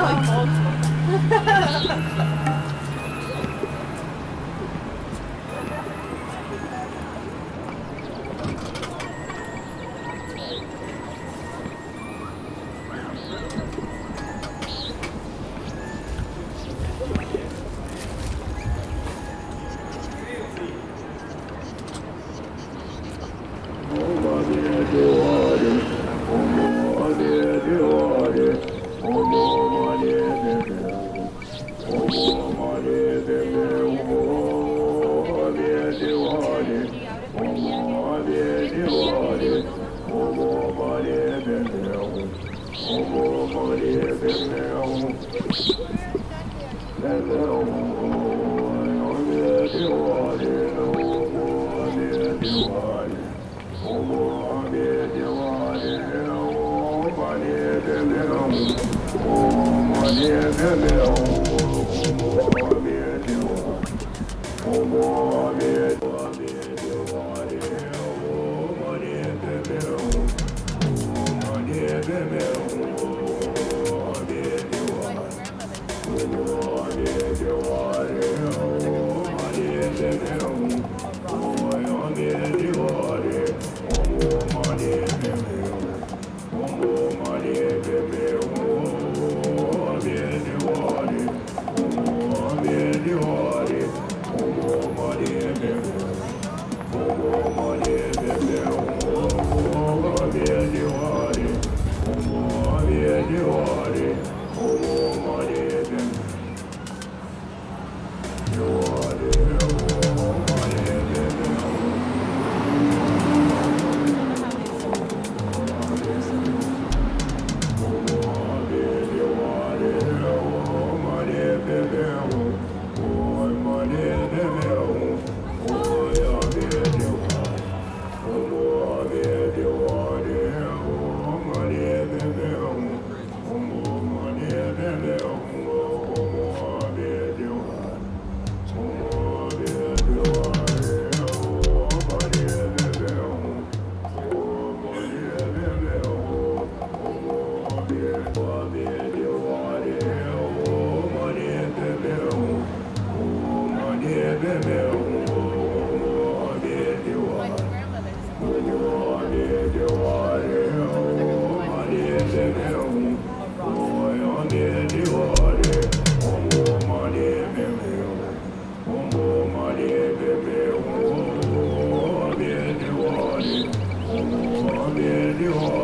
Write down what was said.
Oh, my God. vou morrer perdão. O homem de. O homem de o homem de. O homem de meu. you all.